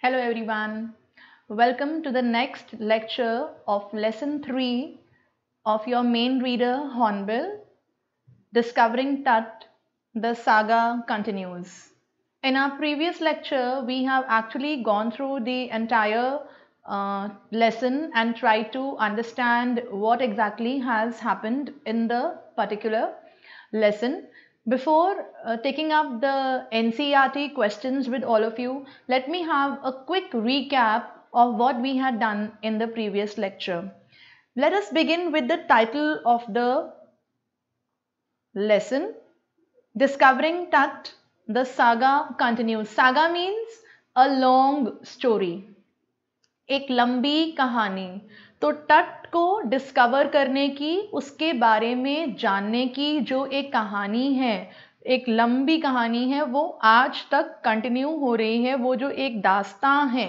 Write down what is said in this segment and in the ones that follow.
Hello everyone. Welcome to the next lecture of lesson 3 of your main reader Hornbill. Discovering Tut, the saga continues. In our previous lecture, we have actually gone through the entire uh, lesson and tried to understand what exactly has happened in the particular lesson. Before uh, taking up the NCERT questions with all of you, let me have a quick recap of what we had done in the previous lecture. Let us begin with the title of the lesson Discovering Tut, the saga continues. Saga means a long story. एक लंबी कहानी तो टट को discover करने की, उसके बारे में जानने की जो एक कहानी है, एक लंबी कहानी है, वो आज तक कंटिन्यू हो रही है। वो जो एक दास्तां है,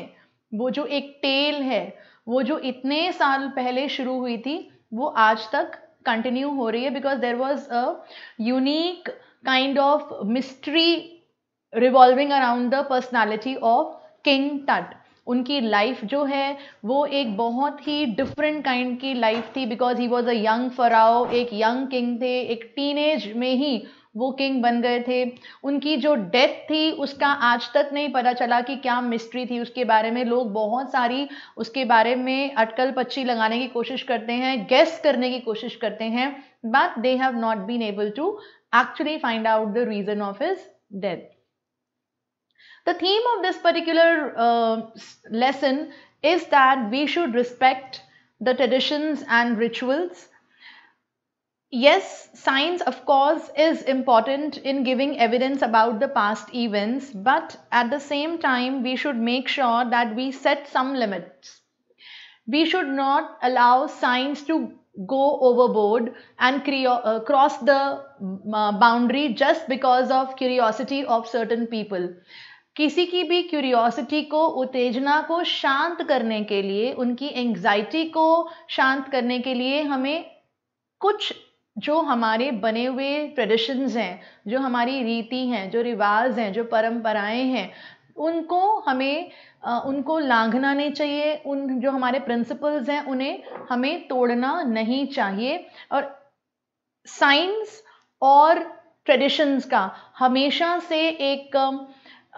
वो जो एक टेल है, वो जो इतने साल पहले शुरू हुई थी, वो आज तक कंटिन्यू हो रही है because there was a unique kind of mystery revolving around the personality of king Tut उनकी लाइफ जो है, वो एक बहुत ही डिफरेंट काइंड की लाइफ थी because he was a young pharaoh एक यंग किंग थे, एक टीनेज में ही वो किंग बन गए थे। उनकी जो डेथ थी, उसका आज तक नहीं पता चला कि क्या मिस्ट्री थी उसके बारे में। लोग बहुत सारी उसके बारे में अटकल पच्ची लगाने की कोशिश करते हैं गेस करने की कोशिश करते हैं but they have not been able to actually find out the reason of his death The theme of this particular uh, lesson is that we should respect the traditions and rituals. Yes, science of course is important in giving evidence about the past events, but at the same time we should make sure that we set some limits. We should not allow science to go overboard and uh, cross the uh, boundary just because of curiosity of certain people. किसी की भी curiosity को, उत्तेजना को शांत करने के लिए, उनकी एंग्जाइटी को शांत करने के लिए हमें कुछ जो हमारे बने हुए ट्रेडिशंस हैं, जो हमारी रीति हैं, जो रिवाज हैं, जो परंपराएँ हैं, उनको हमें उनको लांघना नहीं चाहिए। उन, जो हमारे प्रिंसिपल्स हैं, उन्हें हमें तोड़ना नहीं चाहिए। और साइंस और ट्रेडिशंस का हमेशा से एक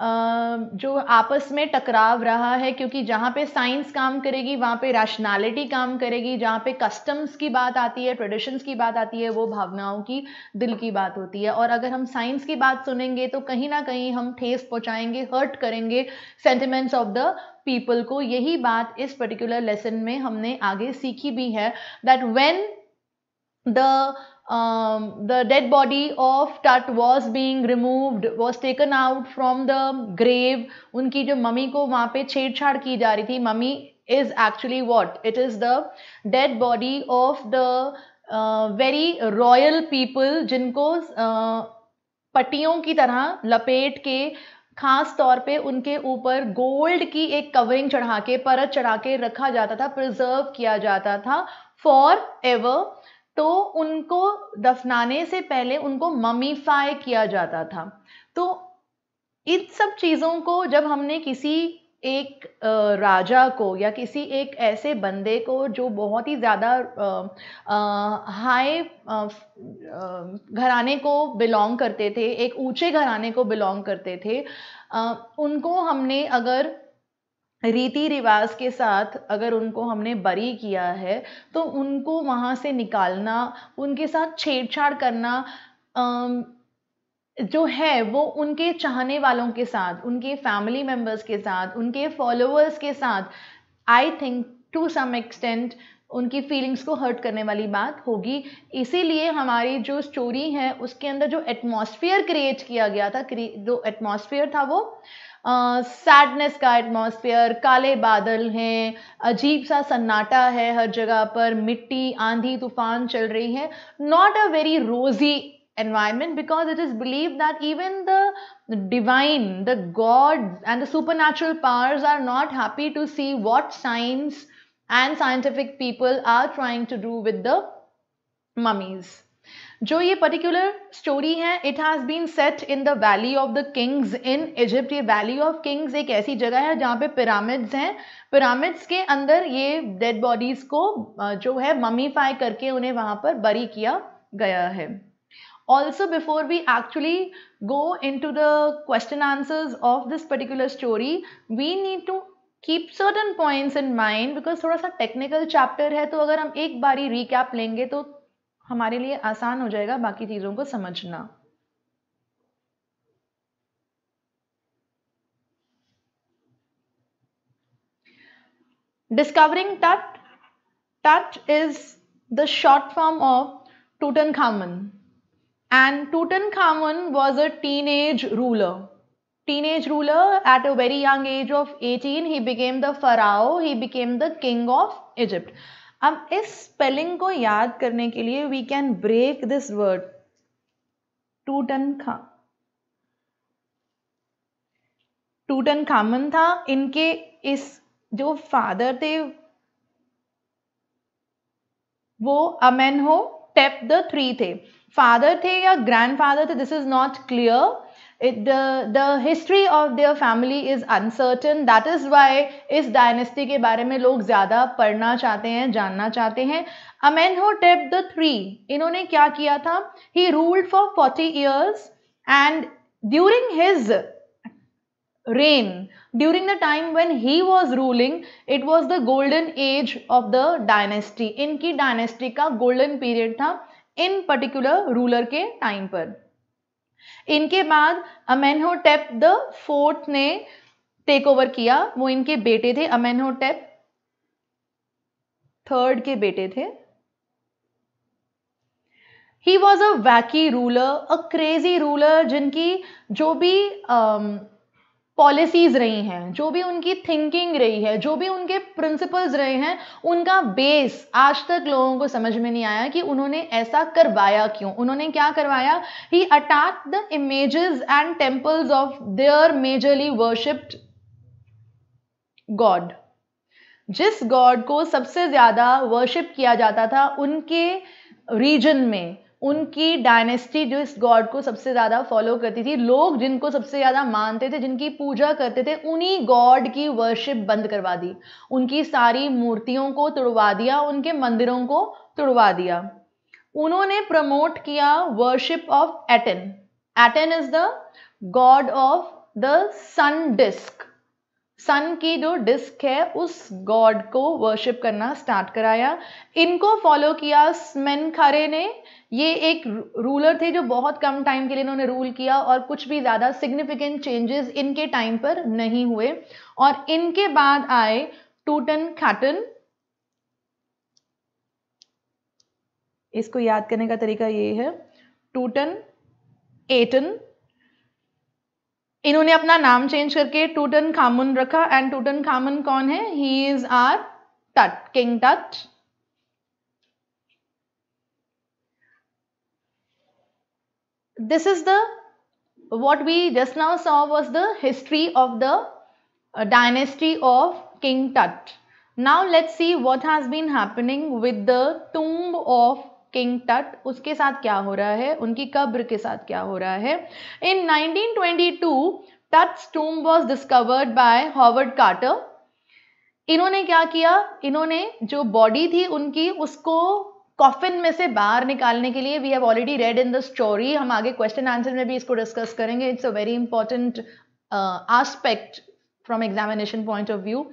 जो आपस में टकराव रहा है, क्योंकि जहाँ पे साइंस काम करेगी, वहाँ पे रैशनैलिटी काम करेगी, जहाँ पे कस्टम्स की बात आती है ट्रेडिशंस की बात आती है, वो भावनाओं की दिल की बात होती है। और अगर हम साइंस की बात सुनेंगे तो कहीं ना कहीं हम ठेस पहुँचाएँगे हर्ट करेंगे सेंटिमेंट्स ऑफ़ द पीपल को। यही बात इस पर्टिकुलर लेसन में हमने आगे सीखी भी है that when the um, the dead body of Tut was being removed, was taken out from the grave. उनकी जो मम्मी को वहाँ पे छेड़छाड़ की जा रही थी mummy is actually what? It is the dead body of the uh, very royal people जिनको uh, पट्टियों की तरह लपेट के खास तौर पे उनके ऊपर गोल्ड की एक कवरिंग चढ़ा के परत चढ़ा के रखा जाता था प्रिजर्व किया जाता था फॉर एवर तो उनको दफनाने से पहले उनको ममीफाई किया जाता था। तो इन सब चीज़ों को जब हमने किसी एक राजा को या किसी एक ऐसे बंदे को जो बहुत ही ज़्यादा हाई घराने को बिलोंग करते थे एक ऊँचे घराने को बिलोंग करते थे आ, उनको हमने अगर रीति रिवाज के साथ अगर उनको हमने बरी किया है तो उनको वहाँ से निकालना, उनके साथ छेड़छाड़ करना जो है वो उनके चाहने वालों के साथ, उनके फैमिली मेंबर्स के साथ, उनके फॉलोअर्स के साथ I think to some extent उनकी फीलिंग्स को हर्ट करने वाली बात होगी। इसीलिए हमारी जो स्टोरी है, उसके अंदर जो एटमॉस्फेयर क्रिएट किया गया था जो एटमॉस्फेयर था वो सैडनेस का एटमॉस्फेयर काले बादल हैं, अजीब सा सन्नाटा है हर जगह पर, मिट्टी, आंधी, तूफ़ान चल रही है। Not a very rosy environment because it is believe that even the divine the god and the supernatural powers are not happy to see what science and scientific people are trying to do with the mummies जो ये particular story है it has been set in the valley of the kings in Egypt ये valley of kings एक ऐसी जगह है जहाँ पे पिरामिड्स हैं। पिरामिड्स के अंदर ये डेड बॉडीज को जो है ममीफाई करके उन्हें वहाँ पर बरी किया गया है। Also, before we actually go into the question answers of this particular story, we need to keep certain points in mind because थोड़ा सा टेक्निकल चैप्टर है तो अगर हम एक बारी रिकैप लेंगे तो हमारे लिए आसान हो जाएगा बाकी चीज़ों को समझना। Discovering Tut Tut is the short form of Tutankhamun and Tutankhamun was a teenage ruler teenage ruler at a very young age of eighteen he became the pharaoh he became the king of Egypt अब इस spelling को याद करने के लिए we can break this word Tutan kha Tutan Khaman था, इनके इस जो फादर थे, वो Amenhotep the three थे। फादर थे या ग्रैंड फादर थे this is not clear it, the, the history of their family is uncertain that is why इस डायनेस्टी के बारे में लोग ज़्यादा पढ़ना चाहते हैं जानना चाहते हैं अमेनहोटेप द थ्री इन्होंने क्या किया था he ruled for forty years and during his reign during the time when he was ruling it was the golden age of the dynasty इनकी डायनेस्टी का गोल्डन पीरियड था इन पर्टिकुलर रूलर के time पर इनके बाद अमेनहोटेप द फोर्थ ने take over किया। वो इनके बेटे थे, अमेनहोटेप थर्ड के बेटे थे। He was a wacky ruler a crazy ruler जिनकी जो भी पॉलिसीज़ रही हैं, जो भी उनकी थिंकिंग रही है, जो भी उनके प्रिंसिपल्स रहे हैं, उनका बेस आज तक लोगों को समझ में नहीं आया कि उन्होंने ऐसा करवाया क्यों। उन्होंने क्या करवाया? He attacked the images and temples of their majorly worshipped god जिस गॉड को सबसे ज़्यादा वर्शिप किया जाता था, उनके रीजन में उनकी डायनेस्टी जो इस गॉड को सबसे ज़्यादा फॉलो करती थी, लोग जिनको सबसे ज़्यादा मानते थे, जिनकी पूजा करते थे, उन्हीं गॉड की वर्शिप बंद करवा दी। उनकी सारी मूर्तियों को तुड़वा दिया, उनके मंदिरों को तुड़वा दिया। उन्होंने प्रमोट किया worship of Aten Aten is the god of the sun disc sun की जो डिस्क है, उस गॉड को वर्शिप करना स्टार्ट कराया। इनको फॉलो किया स्मेन खरे ने। ये एक रूलर थे जो बहुत कम टाइम के लिए इन्होंने रूल किया और कुछ भी ज़्यादा सिग्निफिकेंट चेंजेस इनके टाइम पर नहीं हुए। और इनके बाद आए टूटन खाटन इसको याद करने का तरीका ये है। टूटन एटन इन्होंने अपना नाम चेंज करके टूटन खामुन रखा। एंड टूटन खामुन कौन है? He is our Tut king Tut this is the what we just now saw was the history of the dynasty of king Tut now let see what has been happening with the tomb of king Tut उसके साथ क्या हो रहा है? उनकी कब्र के साथ क्या हो रहा है? In 1922 Tut's tomb was discovered by Howard Carter इन्होंने क्या किया? इन्होंने जो बॉडी थी उनकी, उसको कॉफिन में से बाहर निकालने के लिए we have already read in the story हम आगे क्वेश्चन आंसर में भी इसको डिस्कस करेंगे। It's a very important aspect from examination point of view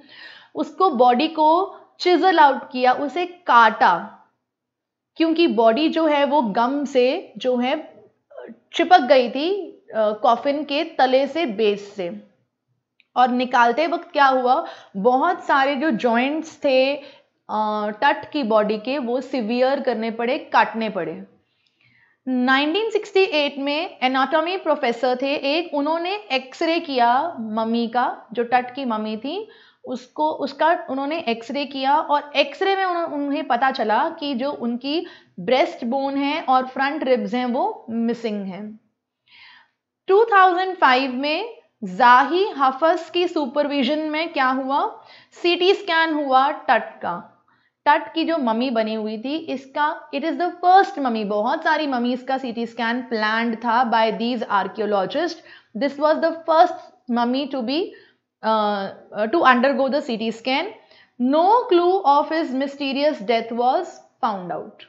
उसको बॉडी को चिजल आउट किया, उसे काटा। क्योंकि बॉडी जो है वो गम से जो है, चिपक गई थी कॉफिन के तले से बेस से। और निकालते वक्त क्या हुआ, बहुत सारे जो जॉइंट्स थे टट की बॉडी के, वो सिवियर करने पड़े, काटने पड़े। 1968 में एनाटॉमी प्रोफेसर थे एक, उन्होंने एक्सरे किया मम्मी का, जो टट की मम्मी थी उसको, उसका उन्होंने एक्सरे किया और एक्सरे में उन्हें पता चला कि जो उनकी ब्रेस्ट बोन है और फ्रंट रिब्स हैं वो मिसिंग हैं। 2005 में जाही हफस की सुपरविजन में क्या हुआ? सीटी स्कैन हुआ टट का। टट की जो मम्मी बनी हुई थी, इसका it is the first mummy बहुत सारी ममीज का सीटी स्कैन प्लान था by these archaeologists this was the first mummy to be uh, to undergo the CT scan. No clue of his mysterious death was found out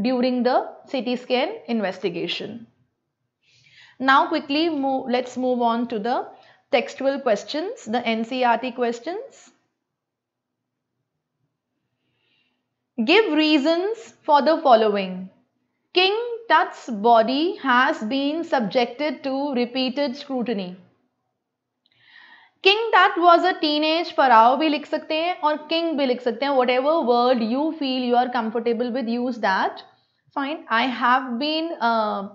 during the CT scan investigation. Now quickly move, let's move on to the textual questions, the NCRT questions. Give reasons for the following. King Tut's body has been subjected to repeated scrutiny. King that was a teenage pharaoh भी लिख सकते हैं और king भी लिख सकते हैं whatever word you feel you are comfortable with use that fine I have been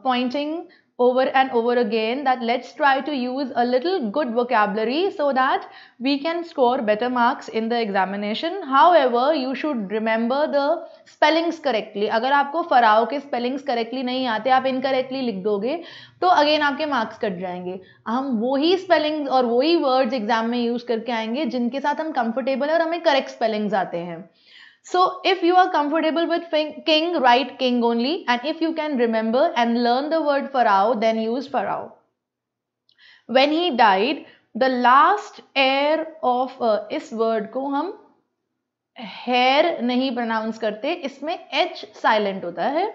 pointing over and over again that let's try to use a little good vocabulary so that we can score better marks in the examination. However, you should remember the spellings correctly. अगर आपको फराव के spellings correctly नहीं आते आप incorrectly लिख दोगे तो again आपके marks कट जाएँगे हम वही spellings और वही words exam में use करके आएँगे जिनके साथ हम comfortable है और हमें correct spellings आते हैं so if you are comfortable with king, write king only. And if you can remember and learn the word pharaoh, then use pharaoh. When he died, the last heir of uh, इस word को हम hair नहीं pronounce करते इसमें h silent होता है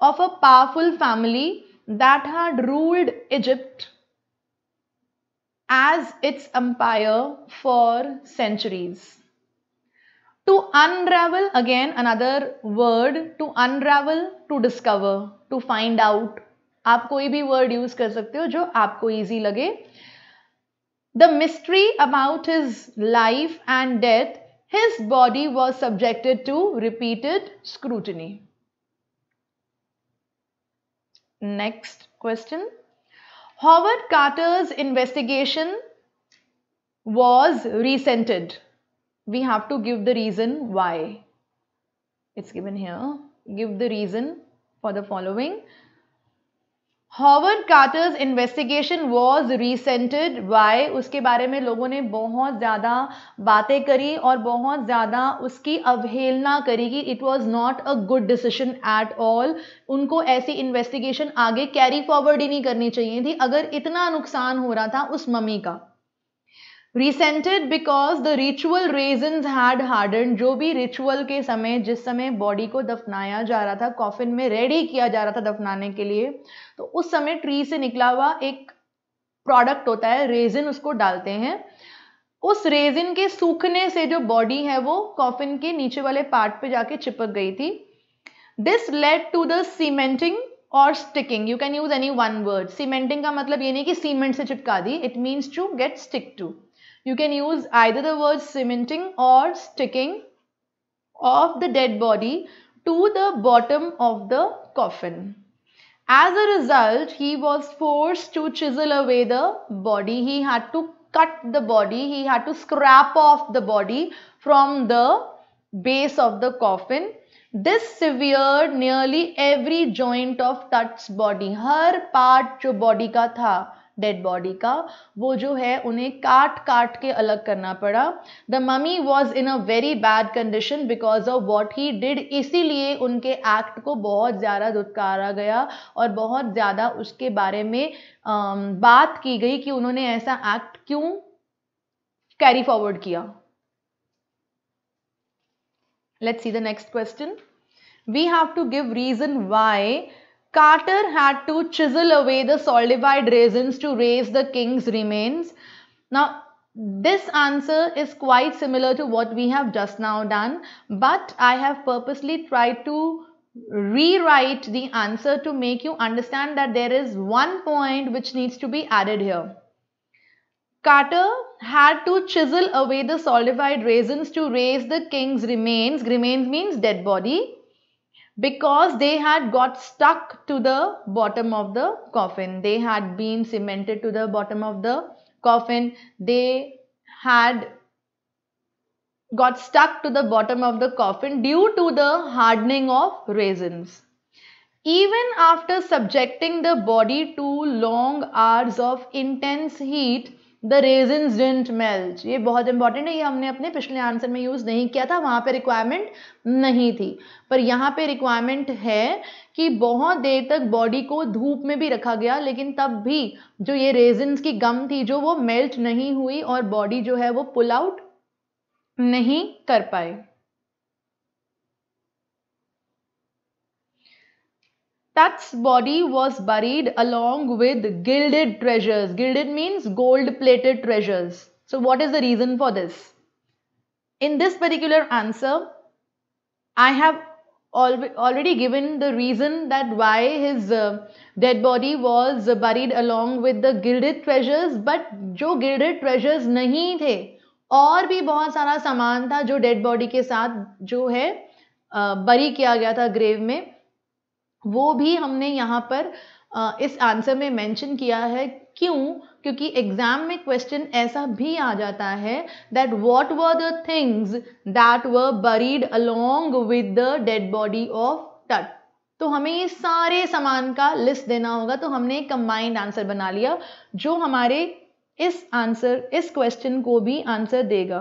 of a powerful family that had ruled Egypt as its empire for centuries. To unravel, again another word, to unravel, to discover, to find out. आप कोई भी word use कर सकते हो जो आपको easy लगे. The mystery about his life and death, his body was subjected to repeated scrutiny. Next question. Howard Carter's investigation was resented We have to give the reason why. It's given here. Give the reason for the following. Howard Carter's investigation was resented why उसके बारे में लोगों ने बहुत ज़्यादा बातें करी और बहुत ज़्यादा उसकी अवहेलना करी कि it was not a good decision at all उनको ऐसी इन्वेस्टिगेशन आगे कैरी फॉरवर्ड ही नहीं करनी चाहिए थी अगर इतना नुकसान हो रहा था उस मम्मी का resented because the ritual resin had harden जो भी रिचुअल के समय, जिस समय बॉडी को दफनाया जा रहा था कॉफिन में रेडी किया जा रहा था दफनाने के लिए तो उस समय ट्री से निकला हुआ एक प्रोडक्ट होता है रेजिन उसको डालते हैं। उस रेजिन के सूखने से जो बॉडी है वो कॉफिन के नीचे वाले पार्ट पे जाके चिपक गई थी। This led to the cementing और sticking you can use any one word cementing का मतलब ये नहीं कि सीमेंट से चिपका दी it means to get stick to You can use either the word cementing or sticking of the dead body to the bottom of the coffin. As a result, he was forced to chisel away the body. He had to cut the body. He had to scrap off the body from the base of the coffin. This severed nearly every joint of Tut's body. Her part जो body का था dead body का, वो जो है उन्हें काट काट के अलग करना पड़ा। The mummy was in a very bad condition because of what he did इसीलिए उनके एक्ट को बहुत ज़्यादा दुत्कारा गया और बहुत ज़्यादा उसके बारे में बात की गई कि उन्होंने ऐसा एक्ट क्यों कैरी फॉरवर्ड किया। Let's see the next question. We have to give reason why Carter had to chisel away the solidified raisins to raise the king's remains. Now, this answer is quite similar to what we have just now done, but I have purposely tried to rewrite the answer to make you understand that there is one point which needs to be added here. Carter had to chisel away the solidified raisins to raise the king's remains. Remains means dead body because they had got stuck to the bottom of the coffin. They had been cemented to the bottom of the coffin. They had got stuck to the bottom of the coffin due to the hardening of raisins. Even after subjecting the body to long hours of intense heat, the resin didn't melt ये बहुत important है, ये हमने अपने पिछले answer में use नहीं किया था, वहाँ पे रिक्वायरमेंट नहीं थी। पर यहाँ पे रिक्वायरमेंट है कि बहुत देर तक बॉडी को धूप में भी रखा गया, लेकिन तब भी जो ये रेजन की गम थी, जो वो मेल्ट नहीं हुई और बॉडी जो है वो पुल आउट नहीं कर पाए Tut's body was buried along with gilded treasures. Gilded means gold plated treasures. So, what is the reason for this? In this particular answer, I have al already given the reason that why his uh, dead body was buried along with the gilded treasures, but जो gilded treasures नहीं थे और भी बहुत सारा सामान था जो डेड बॉडी के साथ जो है बरी किया गया था ग्रेव में वो भी हमने यहाँ पर इस आंसर में मेंशन किया है। क्यों? क्योंकि एग्ज़ाम में क्वेश्चन ऐसा भी आ जाता है that what were the things that were buried along with the dead body of Tut तो हमें ये सारे सामान का लिस्ट देना होगा। तो हमने एक कंबाइंड आंसर बना लिया, जो हमारे इस आंसर इस क्वेश्चन को भी आंसर देगा।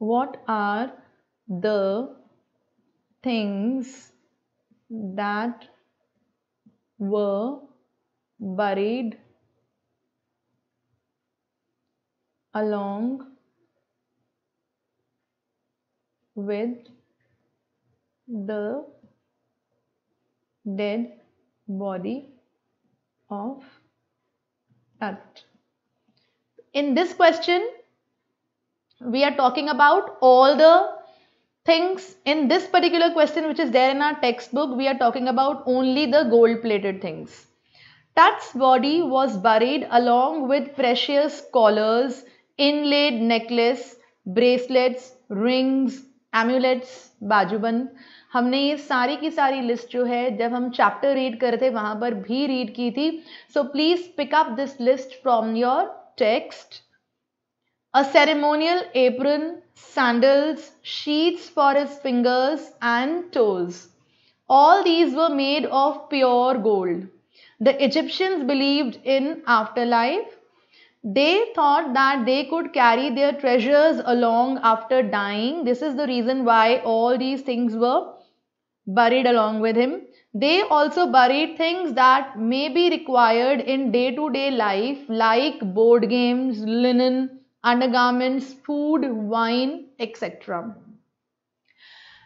What are the things that were buried along with the dead body of Tut. In this question, we are talking about all the things in this particular question which is there in our textbook we are talking about only the gold plated things Tut's body was buried along with precious collars, inlaid necklace, bracelets, rings, amulets, बाजूबंद हमने ये सारी की सारी list जो है जब हम chapter read कर रहे थे वहां पर भी रीड की थी so please pick up this list from your text a ceremonial apron, sandals, sheets for his fingers and toes. All these were made of pure gold. The Egyptians believed in afterlife. They thought that they could carry their treasures along after dying. This is the reason why all these things were buried along with him. They also buried things that may be required in day to day life, like board games, linen, undergarments, food, wine, etc.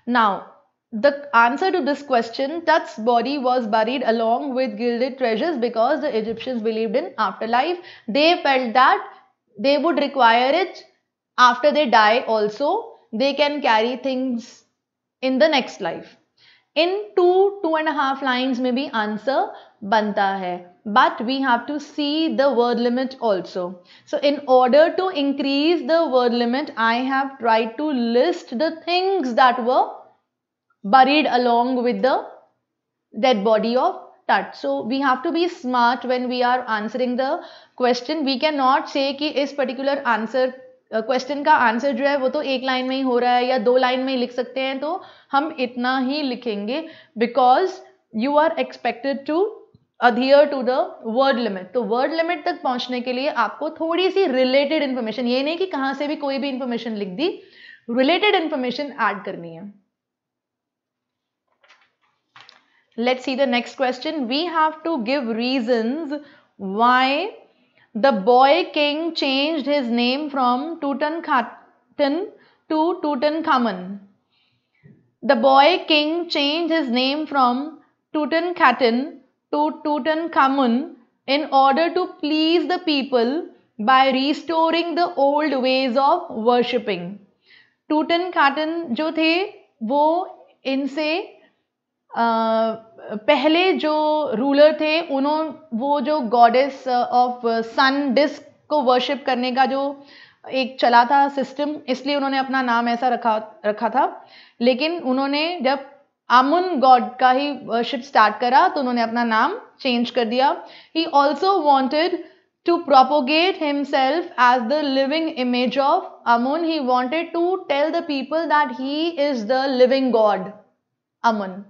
Now, the answer to this question, Tut's body was buried along with gilded treasures because the Egyptians believed in afterlife. They felt that they would require it after they die also. They can carry things in the next life. In two, two and a half lines may be answer बनता है but we have to see the word limit also. So in order to increase the word limit, I have tried to list the things that were buried along with the dead body of Tut. So we have to be smart when we are answering the question. We cannot say कि इस particular answer question uh, का answer जो है वो तो एक line में ही हो रहा है या दो लाइन में ही लिख सकते हैं तो हम इतना ही लिखेंगे because you are expected to adhere to the word limit तो वर्ड लिमिट तक पहुँचने के लिए आपको थोड़ी सी रिलेटेड इंफॉर्मेशन ये नहीं कि कहाँ से भी कोई भी इंफॉर्मेशन लिख दी रिलेटेड इंफॉर्मेशन एड करनी है। Let see the next question we have to give reason why the boy king change his name from Tutankhaten to Tutankhamun the boy king change his name from Tutankhaten to Tutankhamun in order to please the people by restoring the old ways of worshipping. Tutankhamun जो थे वो इनसे पहले जो ruler थे उन्हों वो जो गॉडेस ऑफ़ सन डिस्क को वर्शिप करने का जो एक चला था सिस्टम इसलिए उन्होंने अपना नाम ऐसा रखा रखा था लेकिन उन्होंने जब आमुन गॉड का ही वर्शिप स्टार्ट करा तो उन्होंने अपना नाम चेंज कर दिया he also wanted to propagate himself as the living image of Amun. He wanted to tell the people that he is the living God, Amun.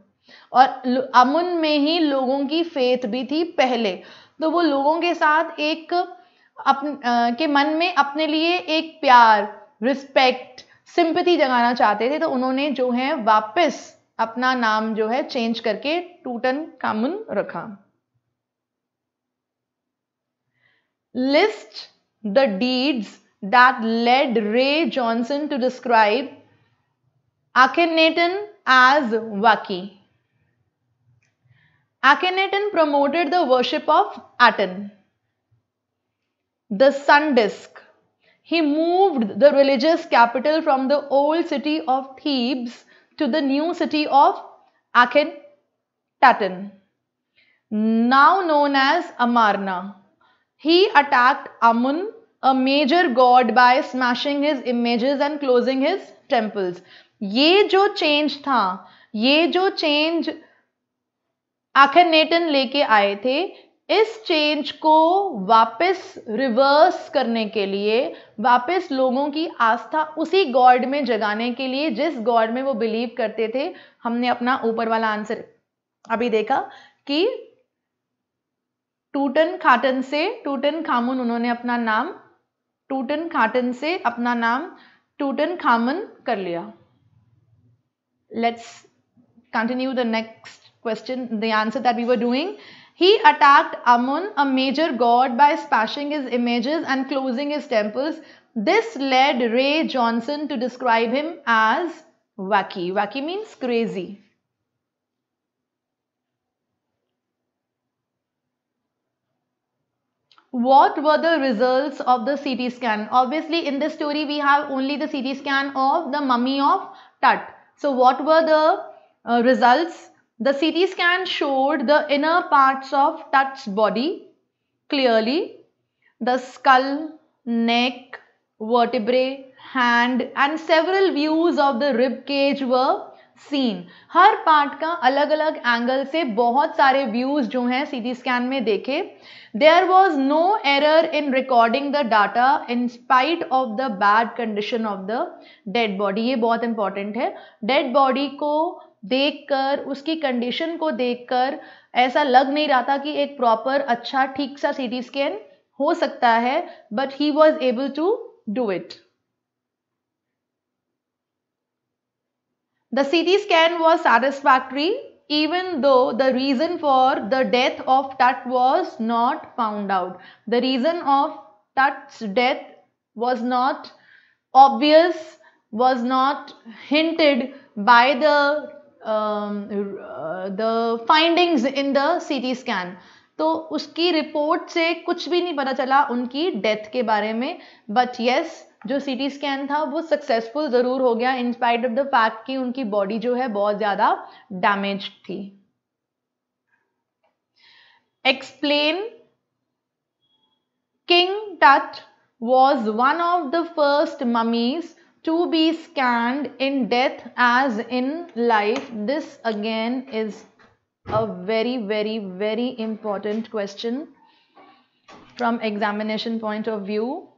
और अमुन में ही लोगों की फेथ भी थी पहले तो वो लोगों के साथ एक अपन के मन में अपने लिए एक प्यार रिस्पेक्ट सिंपथी जगाना चाहते थे तो उन्होंने जो है वापस अपना नाम जो है चेंज करके टूटन कामुन रखा list the deeds that led Ray Johnson to describe Akhenaten as Waki. Akhenaten promoted the worship of Aten, the sun disk. He moved the religious capital from the old city of Thebes to the new city of Akhenaten, now known as Amarna. He attacked Amun a major god by smashing his images and closing his temples. ये जो change था ये जो change नेटन लेके आए थे इस change को वापस रिवर्स करने के लिए, वापस लोगों की आस्था उसी गॉड में जगाने के लिए, जिस गॉड में वो बिलीव करते थे, हमने अपना ऊपर वाला आंसर अभी देखा कि टूटन खाटन से टूटन खामुन उन्होंने अपना नाम टूटन खाटन से अपना नाम टूटन खामन कर लिया। Let's continue the next question the answer that we were doing He attacked Amun, a major god, by smashing his images and closing his temples. This led Ray Johnson to describe him as wacky. Wacky means crazy. what were the results of the CT scan? Obviously, in this story, we have only the CT scan of the mummy of Tut. So, what were the uh, results? The CT scan showed the inner parts of Tut's body clearly. The skull, neck, vertebrae, hand and several views of the rib cage were seen हर part का अलग अलग angle से बहुत सारे views जो हैं सीटी स्कैन में देखे there was no error in recording the data in spite of the bad condition of the dead body ये बहुत इंपॉर्टेंट है डेड बॉडी को देखकर, उसकी कंडीशन को देखकर ऐसा लग नहीं रहा था कि एक प्रॉपर अच्छा ठीक सा सीटी स्कैन हो सकता है but he was able to do it the C T scan was satisfactory even though the reason for the death of Tut was not found out the reason of Tut death was not obvious was not hinted by the um, uh, the findings in the CT scan. तो उसकी report से कुछ भी नहीं पता चला उनकी death के बारे में बट यस जो सी टी स्कैन था वो सक्सेसफुल ज़रूर हो गया in spite of the fact कि उनकी बॉडी जो है बहुत ज़्यादा डैमेज थी explain king Tut was one of the first mummies to be scanned in death as in life this again is a very very very important question from examination point of view.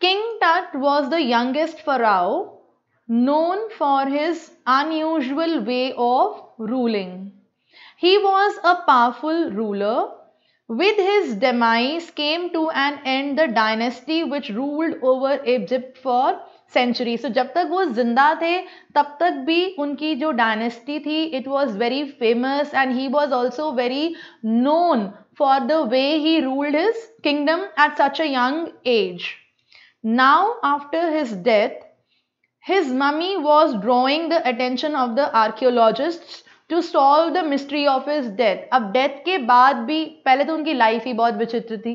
King tut was the youngest pharaoh known for his unusual way of ruling. He was a powerful ruler. With his demise came to an end the dynasty which ruled over egypt for century so जब तक वो ज़िंदा थे, तब तक भी उनकी जो डायनेस्टी थी it was very famous and he was also very known for the way he ruled his kingdom at such a young age now after his death his mummy was drawing the attention of the archaeologists to solve the mystery of his death. अब death के बाद भी, पहले तो उनकी life ही बहुत विचित्र थी।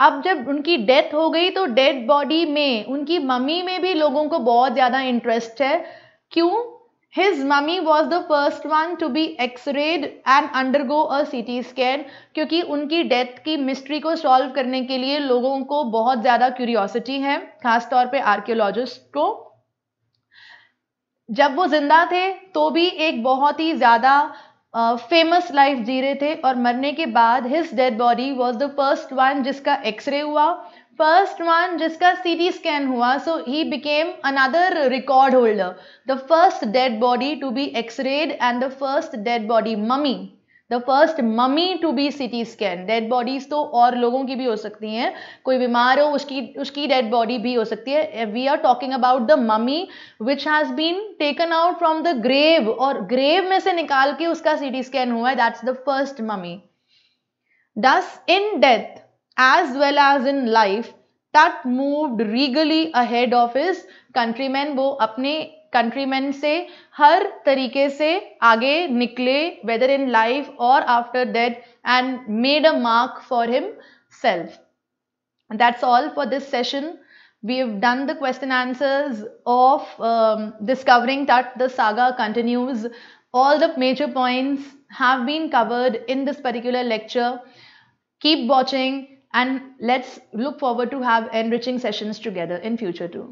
अब जब उनकी डेथ हो गई तो डेड बॉडी में, उनकी मम्मी में भी लोगों को बहुत ज़्यादा इंटरेस्ट है। क्यों? His mummy was the first one to be x-rayed and undergo a CT scan, क्योंकि उनकी डेथ की मिस्ट्री को सॉल्व करने के लिए लोगों को बहुत ज़्यादा क्यूरियोसिटी है खास तौर पे आर्कियोलॉजिस्ट को। जब वो ज़िंदा थे तो भी एक बहुत ही ज़्यादा फ़ेमस लाइफ जी रहे थे और मरने के बाद his dead body was the first one जिसका एक्सरे हुआ। फ़र्स्ट वन जिसका सी टी स्कैन हुआ so he became another record holder the first dead body to be X-rayed and the first dead body mummy the first mummy to be CT scan dead bodies तो और लोगों की भी हो सकती हैं। कोई बीमार हो, उसकी उसकी डेड बॉडी भी हो सकती है। We are talking about the mummy which has been taken out from the grave और ग्रेव में से निकाल के उसका सिटी स्कैन हुआ है। That's the first mummy thus in death as well as in life Tut moved regally ahead of his countryman वो अपने कंट्रीमैन से हर तरीके से आगे निकले वेदर इन लाइफ और after death and made a mark for himself that's all for this session we have done the question answers of um, discovering that the saga continues all the major points have been covered in this particular lecture keep watching and let's look forward to have enriching sessions together in future too